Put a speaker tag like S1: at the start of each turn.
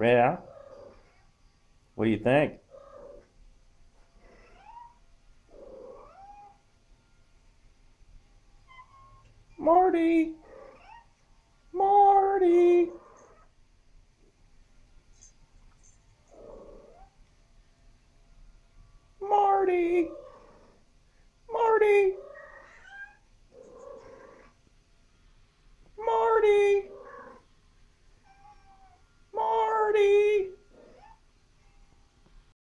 S1: Yeah. What do you think? Marty!